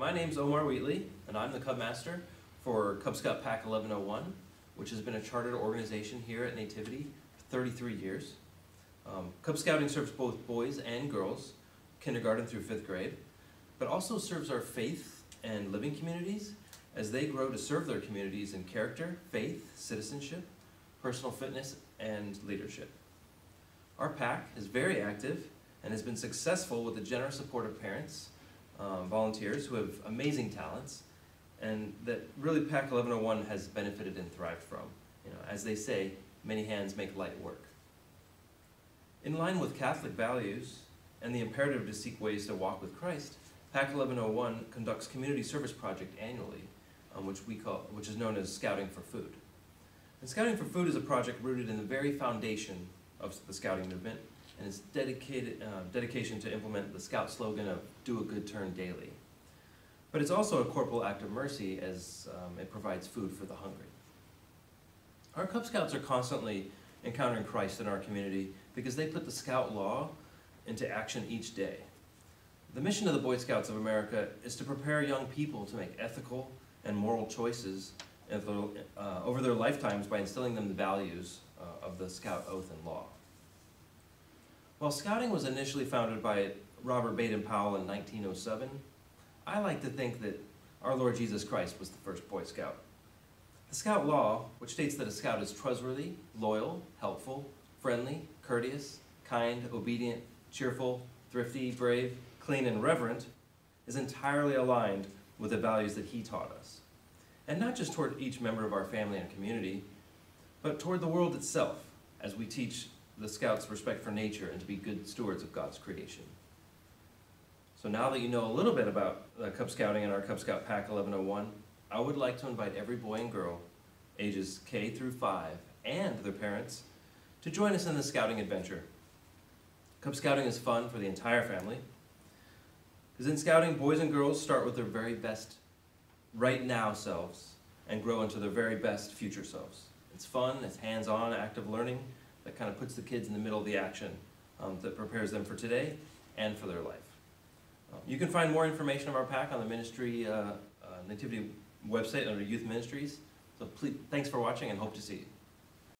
My name's Omar Wheatley, and I'm the Cub Master for Cub Scout Pack 1101, which has been a chartered organization here at Nativity for 33 years. Um, Cub Scouting serves both boys and girls, kindergarten through fifth grade, but also serves our faith and living communities as they grow to serve their communities in character, faith, citizenship, personal fitness, and leadership. Our pack is very active and has been successful with the generous support of parents, um, volunteers who have amazing talents, and that really Pack 1101 has benefited and thrived from. You know, as they say, many hands make light work. In line with Catholic values and the imperative to seek ways to walk with Christ, Pack 1101 conducts community service project annually, um, which we call, which is known as Scouting for Food. And Scouting for Food is a project rooted in the very foundation of the Scouting movement, and its dedicated uh, dedication to implement the Scout slogan of "Do a good turn daily." But it's also a corporal act of mercy as um, it provides food for the hungry. Our Cub Scouts are constantly encountering Christ in our community because they put the Scout law into action each day. The mission of the Boy Scouts of America is to prepare young people to make ethical and moral choices uh, over their lifetimes by instilling them the values uh, of the Scout oath and law. While Scouting was initially founded by Robert Baden Powell in 1907, I like to think that our Lord Jesus Christ was the first Boy Scout. The Scout Law, which states that a Scout is trustworthy, loyal, helpful, friendly, courteous, kind, obedient, cheerful, thrifty, brave, clean, and reverent, is entirely aligned with the values that he taught us. And not just toward each member of our family and community, but toward the world itself, as we teach the Scouts respect for nature and to be good stewards of God's creation. So now that you know a little bit about uh, Cub Scouting and our Cub Scout Pack 1101, I would like to invite every boy and girl, ages K through 5, and their parents, to join us in this scouting adventure. Cub Scouting is fun for the entire family, because in scouting, boys and girls start with their very best right now selves and grow into their very best future selves. It's fun, it's hands-on, active learning that kind of puts the kids in the middle of the action um, that prepares them for today and for their life. Um, you can find more information of our pack on the ministry uh, uh, Nativity website under Youth Ministries. So please, thanks for watching and hope to see you.